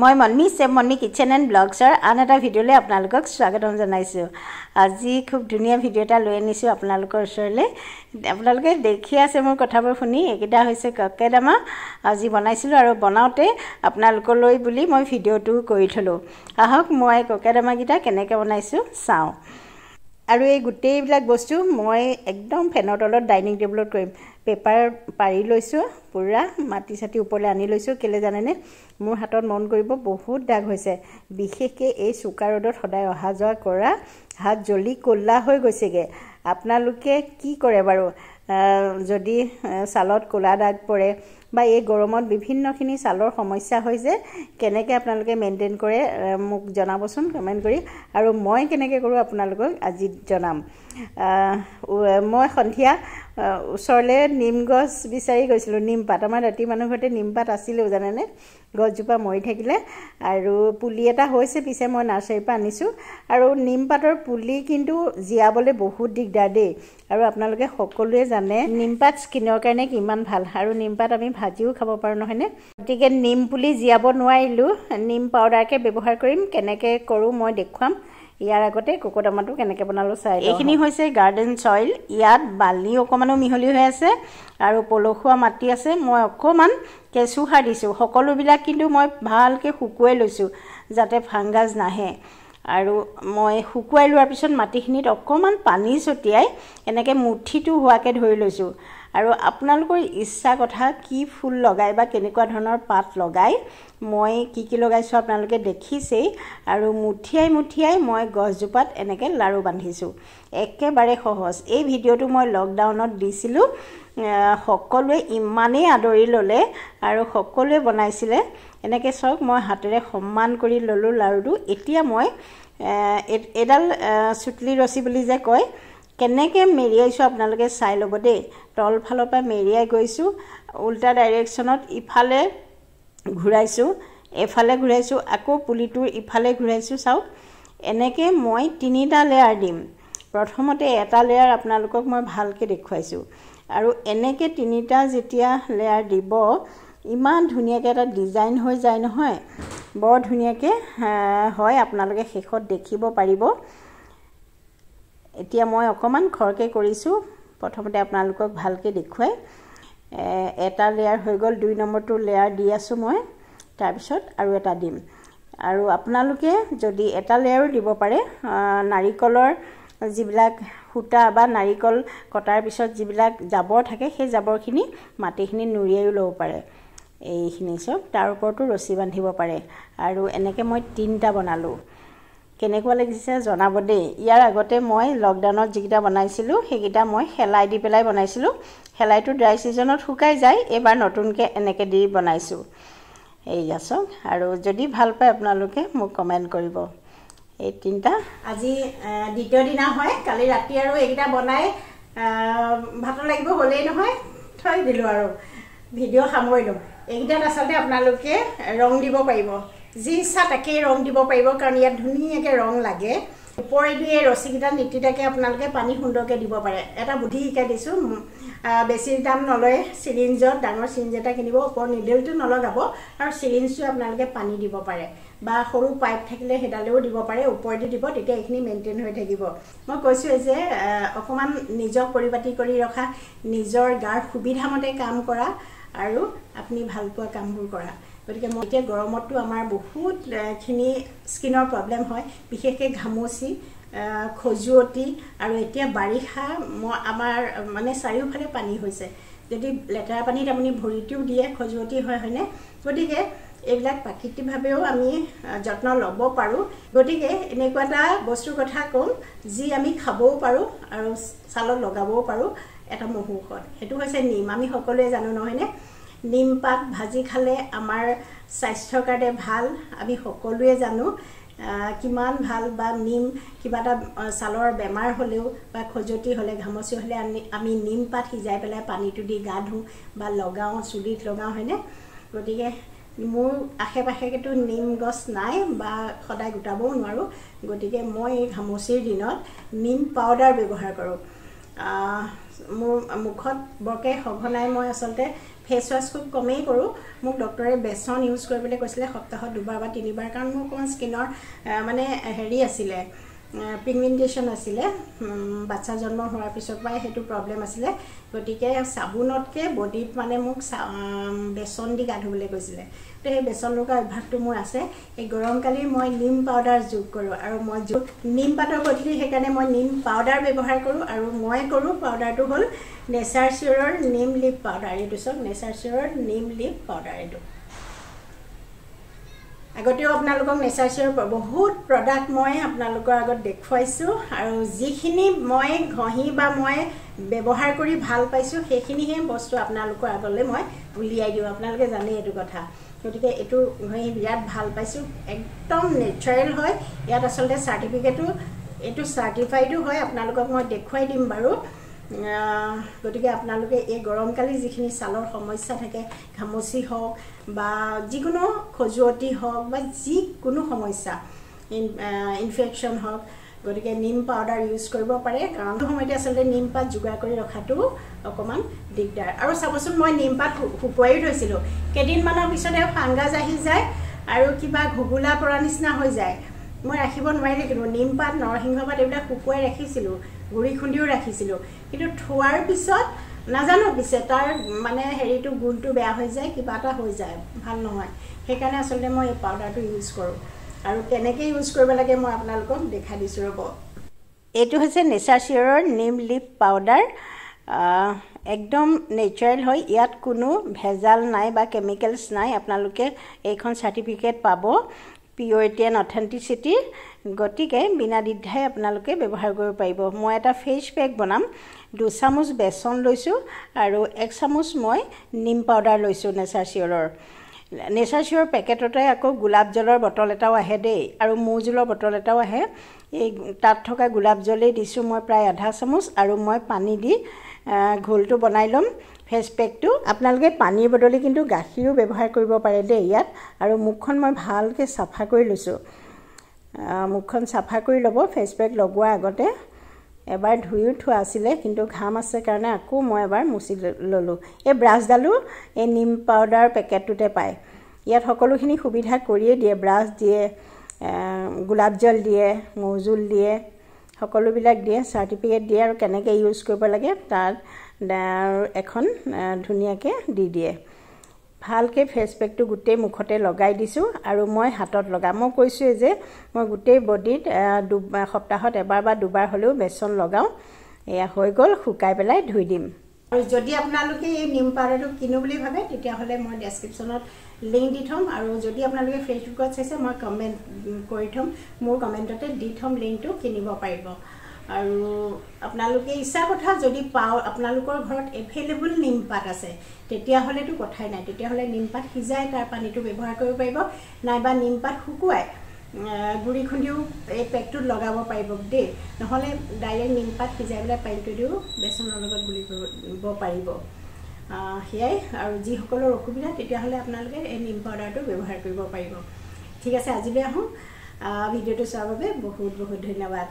মই মন্মি চেম মন্মি kitchen and ব্লগছৰ আন এটা ভিডিঅ'লৈ আপোনালোকক স্বাগতম জনাইছোঁ। আজি খুব ধুনীয়া ভিডিঅ' এটা লৈ আনিছোঁ আপোনালোকৰ ওচৰলৈ। আপোনালোকে দেখি আছে মোৰ কথাবোৰ শুনি এইকেইটা হৈছে ককেদামা আজি বনাইছিলোঁ আৰু বনাওঁতে আপোনালোকলৈ বুলি মই ভিডিঅ'টো কৰি থ'লোঁ। আহক মই ককেদামাকেইটা কেনেকৈ বনাইছোঁ চাওঁ। আৰু এই গোটেইবিলাক বস্তু মই একদম ফেনৰ তলত ডাইনিং টেবুলত কৰিম। পেপাৰ পাৰি লৈছোঁ পূৰা মাটি চাটি ওপৰলৈ আনি লৈছোঁ। কেলৈ জানেনে? মোৰ হাতত মন কৰিব বহুত দাগ হৈছে। বিশেষকৈ এই চোকা ৰ'দত সদায় অহা যোৱা কৰা হাত জ্বলি ক'লা হৈ গৈছেগৈ। আপোনালোকে কি কৰে বাৰু? যদি ছালত ক'লা দাগ পৰে বা এই গৰমত বিভিন্নখিনি ছালৰ সমস্যা হৈ যে কেনেকৈ আপোনালোকে মেইনটেইন কৰে মোক জনাবচোন কমেণ্ট কৰি। আৰু মই কেনেকৈ কৰোঁ আপোনালোকক আজি জনাম। মই সন্ধিয়া ওচৰলৈ নিম গছ বিচাৰি গৈছিলোঁ নিমপাত আমাৰ ৰাতি মানুহ ঘৰতে নিমপাত আছিলেও জানেনে? গছজোপা মৰি থাকিলে। আৰু পুলি এটা হৈছে পিছে মই নাৰ্চাৰীৰ পৰা আনিছোঁ। আৰু নিমপাতৰ পুলি কিন্তু জীয়াবলৈ বহুত দিগদাৰ দেই। আৰু আপোনালোকে সকলোৱে জানে নিমপাত স্কিনৰ কাৰণে কিমান ভাল। আৰু নিমপাত আমি ভাজিও খাব পাৰোঁ নহয়নে? গতিকে নিম পুলি জীয়াব নোৱাৰিলোঁ। নিম পাউডাৰকে ব্যৱহাৰ কৰিম। কেনেকৈ কৰোঁ মই দেখুৱাম। ইয়াৰ আগতে কুকুৰদামাটো কেনেকৈ বনালোঁ চাই এইখিনি হৈছে গাৰ্ডেন চইল। ইয়াত বালি অকণমানো মিহলি হৈ আছে আৰু পলসুৱা মাটি আছে। মই অকণমান কেঁচু সাৰ দিছোঁ। সকলোবিলাক কিন্তু মই ভালকৈ শুকুৱাই লৈছোঁ যাতে ফাংগাছ নাহে। আৰু মই শুকুৱাই লোৱাৰ পিছত মাটিখিনিত অকণমান পানী ছটিয়াই এনেকৈ মুঠিটো হোৱাকৈ ধৰি লৈছোঁ। আৰু আপোনালোকৰ ইচ্ছা কথা কি ফুল লগাই বা কেনেকুৱা ধৰণৰ পাত লগাই মই কি কি লগাইছোঁ আপোনালোকে দেখিছেই আৰু মুঠিয়াই মুঠিয়াই মই গছজোপাত এনেকৈ লাৰু বান্ধিছোঁ। একেবাৰে সহজ। এই ভিডিঅ'টো মই লকডাউনত দিছিলোঁ। সকলোৱে ইমানেই আদৰি ল'লে আৰু সকলোৱে বনাইছিলে। এনেকৈ চাওক মই হাতেৰে সমান কৰি ল'লোঁ লাৰুটো এতিয়া মই এডাল চুতলি ৰছী বুলি যে কয় কেনেকৈ মেৰিয়াইছোঁ আপোনালোকে চাই ল'ব দেই। তলফালৰ পৰা মেৰিয়াই গৈছোঁ উল্টা ডাইৰেকশ্যনত ইফালে ঘূৰাইছোঁ এফালে ঘূৰাইছোঁ আকৌ পুলিটোৰ ইফালে ঘূৰাইছোঁ চাওক। এনেকৈ মই তিনিটা লেয়াৰ দিম। প্ৰথমতে এটা লেয়াৰ আপোনালোকক মই ভালকৈ দেখুৱাইছোঁ। আৰু এনেকৈ তিনিটা যেতিয়া লেয়াৰ দিব ইমান ধুনীয়াকৈ এটা ডিজাইন হৈ যায় নহয়। বৰ ধুনীয়াকৈ হয় আপোনালোকে শেষত দেখিব পাৰিব। এতিয়া মই অকণমান খৰকৈ কৰিছোঁ। প্ৰথমতে আপোনালোকক ভালকৈ দেখুৱাই। এটা লেয়াৰ হৈ গ'ল দুই নম্বৰটো লেয়াৰ দি আছোঁ মই। তাৰপিছত আৰু এটা দিম। আৰু আপোনালোকে যদি এটা লেয়াৰো দিব পাৰে নাৰিকলৰ যিবিলাক সূতা বা নাৰিকল কটাৰ পিছত যিবিলাক জাবৰ থাকে সেই জাবৰখিনি মাটিখিনি নুৰিয়াইও ল'ব পাৰে। এইখিনি চব তাৰ ওপৰতো ৰছী বান্ধিব পাৰে। আৰু এনেকৈ মই তিনিটা বনালোঁ। কেনেকুৱা লাগিছে জনাব দেই। ইয়াৰ আগতে মই লকডাউনত যিকেইটা বনাইছিলোঁ সেইকেইটা মই শেলাই দি পেলাই বনাইছিলোঁ। শেলাইটো ড্ৰাই ছিজনত শুকাই যায় এইবাৰ নতুনকৈ এনেকৈ দি বনাইছোঁ। এইয়া চাওক আৰু যদি ভাল পায় আপোনালোকে মোক কমেণ্ট কৰিব। এই তিনিটা। আজি দ্বিতীয় দিনা হয়। কালি ৰাতি আৰু এইকেইটা বনাই ভাতৰ লাগিব হ'লেই নহয় থৈ দিলোঁ আৰু। ভিডিঅ' সামৰিলোঁ। এইকেইটাত আচলতে আপোনালোকে ৰং দিব পাৰিব। যি ইচ্ছা তাকেই ৰং দিব পাৰিব কাৰণ ইয়াত ধুনীয়াকৈ ৰং লাগে। ওপৰেদি এই ৰছীকেইটা নীতিতাকে আপোনালোকে পানী সুন্দৰকৈ দিব পাৰে। এটা বুদ্ধি শিকাই দিছোঁ বেছি দাম নলয় চিৰিঞ্জত ডাঙৰ চিৰিঞ্জ এটা কিনিব ওপৰ নিডেলটো নলগাব আৰু চিৰিঞ্জটো আপোনালোকে পানী দিব পাৰে। বা সৰু পাইপ থাকিলে সেইডালেও দিব পাৰে ওপৰেদি দিব তেতিয়া এইখিনি মেইনটেইন হৈ থাকিব। মই কৈছোঁ যে অকণমান নিজক পৰিপাতি কৰি ৰখা নিজৰ গাৰ সুবিধামতে কাম কৰা আৰু আপুনি ভালপোৱা কামবোৰ কৰা। গতিকে মই এতিয়া গৰমততো আমাৰ বহুতখিনি স্কিনৰ প্ৰব্লেম হয় বিশেষকৈ ঘামচি খজুৱতি আৰু এতিয়া বাৰিষা মই আমাৰ মানে চাৰিওফালে পানী হৈছে। যদি লেতেৰা পানীত আপুনি ভৰিটোও দিয়ে খজুৱতি হয় হয়নে? গতিকে এইবিলাক প্ৰাকৃতিকভাৱেও আমি যত্ন ল'ব পাৰোঁ। গতিকে এনেকুৱা এটা বস্তুৰ কথা ক'ম যি আমি খাবও পাৰোঁ আৰু ছালত লগাবও পাৰোঁ এটা মহু ঔষধ সেইটো হৈছে নিম। আমি সকলোৱে জানো নহয়নে নিমপাত ভাজি খালে আমাৰ স্বাস্থ্যৰ কাৰণে ভাল আমি সকলোৱে জানো কিমান ভাল বা নিম কিবা এটা ছালৰ বেমাৰ হ'লেও বা খজুৱতি হ'লে ঘামচি হ'লে আমি আমি নিমপাত সিজাই পেলাই পানীটো দি গা ধুওঁ বা লগাওঁ চুলিত লগাওঁ হয়নে? গতিকে মোৰ আশে পাশেতো নিম গছ নাই বা সদায় গোটাবও নোৱাৰোঁ। গতিকে মই এই ঘামচিৰ দিনত নিম পাউডাৰ ব্যৱহাৰ কৰোঁ। মোৰ মুখত বৰকৈ সঘনাই মই আচলতে ফেচ ৱাছ খুব কমেই কৰোঁ। মোক ডক্টৰে বেচন ইউজ কৰিবলৈ কৈছিলে সপ্তাহত দুবাৰ বা তিনিবাৰ কাৰণ মোৰ অকণমান স্কিনৰ মানে হেৰি আছিলে। পিগমেণ্টেশ্যন আছিলে। বাচ্ছা জন্ম হোৱাৰ পিছৰ পৰাই সেইটো প্ৰব্লেম আছিলে। গতিকে চাবোনতকৈ বডিত মানে মোক বেচন দি গা ধুবলৈ কৈছিলে। তো সেই বেচন লগা অভ্যাসটো মোৰ আছে। এই গৰমকালি মই নিম পাউডাৰ যোগ কৰোঁ আৰু মই যোগ নিম পাতৰ বদলি সেইকাৰণে মই নিম পাউডাৰ ব্যৱহাৰ কৰোঁ আৰু মই কৰোঁ পাউডাৰটো হ'ল নেচাৰ চিয়ৰৰ নিম লিপ পাউডাৰ এইটো চাওক নেচাৰ চিয়ৰৰ নিম লিপ পাউডাৰ এইটো। আগতেও আপোনালোকক নেচাৰ চিয়ৰ বহুত প্ৰডাক্ট মই আপোনালোকৰ আগত দেখুৱাইছোঁ আৰু যিখিনি মই ঘঁহি বা মই ব্যৱহাৰ কৰি ভাল পাইছোঁ সেইখিনিহে বস্তু আপোনালোকৰ আগলৈ মই উলিয়াই দিওঁ। আপোনালোকে জানেই এইটো কথা। গতিকে এইটো ঘঁহি বিৰাট ভাল পাইছোঁ। একদম নেচাৰেল হয়। ইয়াত আচলতে চাৰ্টিফিকেটো এইটো চাৰ্টিফাইডো হয়। আপোনালোকক মই দেখুৱাই দিম বাৰু। গতিকে আপোনালোকে এই গৰমকালি যিখিনি ছালৰ সমস্যা থাকে ঘামচি হওক বা যিকোনো খজুৱতি হওক বা যিকোনো সমস্যা ইনফেকশ্যন হওক গতিকে নিম পাউডাৰ ইউজ কৰিব পাৰে। কাৰণ সময়তে আচলতে নিমপাত যোগাৰ কৰি ৰখাটো অকণমান দিগদাৰ। আৰু চাবচোন মই নিমপাত শুকুৱাইও থৈছিলোঁ। কেইদিনমানৰ পিছতে ফাংগাজ আহি যায় আৰু কিবা ঘুগুলা পৰা নিচিনা হৈ যায়। মই ৰাখিব নোৱাৰি থাকিলোঁ। নিমপাত নৰসিংহ পাত এইবিলাক শুকুৱাই ৰাখিছিলোঁ। গুড়ি খুন্দিও ৰাখিছিলোঁ। কিন্তু থোৱাৰ পিছত নাজানো পিছে তাৰ মানে হেৰিটো গুণটো বেয়া হৈ যায় কিবা এটা হৈ যায় ভাল নহয়। সেইকাৰণে আচলতে মই এই পাউডাৰটো ইউজ কৰোঁ। আৰু কেনেকৈ ইউজ কৰিব লাগে মই আপোনালোকক দেখাই দিছোঁ ৰ'ব। এইটো হৈছে নেচাৰ চিয়ৰৰ নিম লিপ পাউডাৰ একদম নেচাৰেল হয়। ইয়াত কোনো ভেজাল নাই বা কেমিকেলছ নাই। আপোনালোকে এইখন চাৰ্টিফিকেট পাব। পিয়ৰিটি এণ্ড অথেণ্টিচিটিৰ গতিকে বিনা দ্বিধাই আপোনালোকে ব্যৱহাৰ কৰিব পাৰিব। মই এটা ফেচ পেক বনাম দুচামুচ বেচন লৈছোঁ আৰু এক চামুচ মই নিম পাউডাৰ লৈছোঁ নেচাৰ চিয়ৰৰ নেচাৰ চিয়ৰ পেকেটতে আকৌ গোলাপ জলৰ বটল এটাও আহে দেই আৰু মৌ জোলৰ বটল এটাও আহে। এই তাত থকা গোলাপ জলেই দিছোঁ মই প্ৰায় আধা চামুচ আৰু মই পানী দি ঘোলটো বনাই ল'ম। ফেচ পেকটো আপোনালোকে পানীৰ বদলি কিন্তু গাখীৰো ব্যৱহাৰ কৰিব পাৰে দেই ইয়াত। আৰু মুখখন মই ভালকৈ চাফা কৰি লৈছোঁ। মুখখন চাফা কৰি ল'ব ফেচ পেক লগোৱাৰ আগতে। এবাৰ ধুইও থোৱা আছিলে কিন্তু ঘাম আছে কাৰণে আকৌ মই এবাৰ মুচি ল'লোঁ। এই ব্ৰাছডালো এই নিম পাউডাৰ পেকেটটোতে পায়। ইয়াত সকলোখিনি সুবিধা কৰিয়ে দিয়ে ব্ৰাছ দিয়ে গোলাপ জল দিয়ে মৌজোল দিয়ে সকলোবিলাক দিয়ে চাৰ্টিফিকেট দিয়ে আৰু কেনেকৈ ইউজ কৰিব লাগে তাত এখন ধুনীয়াকৈ দি দিয়ে। ভালকৈ ফেচ পেকটো গোটেই মুখতে লগাই দিছোঁ আৰু মই হাতত লগাম মই কৈছোঁৱেই যে মই গোটেই বডিত সপ্তাহত এবাৰ বা দুবাৰ হ'লেও বেচন লগাওঁ। এয়া হৈ গ'ল শুকাই পেলাই ধুই দিম। আৰু যদি আপোনালোকে এই নিম পাউডাৰটো কিনো বুলি ভাবে তেতিয়াহ'লে মই ডেছক্ৰিপশ্যনত লিংক দি থ'ম আৰু যদি আপোনালোকে ফেচবুকত চাইছে মই কমেণ্ট কৰি থ'ম। মোৰ কমেণ্টতে দি থ'ম লিংকটো কিনিব পাৰিব। আৰু আপোনালোকে ইচ্ছা কথা যদি পাওঁ আপোনালোকৰ ঘৰত এভেইলেবল নিমপাত আছে তেতিয়াহ'লেতো কথাই নাই। তেতিয়াহ'লে নিমপাত সিজাই তাৰ পানীটো ব্যৱহাৰ কৰিব পাৰিব নাইবা নিমপাত শুকুৱাই গুড়ি খুন্দিও এই পেকটোত লগাব পাৰিব দেই। নহ'লে ডাইৰেক্ট নিমপাত সিজাই পেলাই পানীটো দিও বেচনৰ লগত গুলি কৰিব পাৰিব। সেয়াই। আৰু যিসকলৰ অসুবিধা তেতিয়াহ'লে আপোনালোকে এই নিম পাউডাৰটো ব্যৱহাৰ কৰিব পাৰিব। ঠিক আছে আজিলৈ আহোঁ ভিডিঅ'টো চোৱাৰ বাবে বহুত বহুত ধন্যবাদ।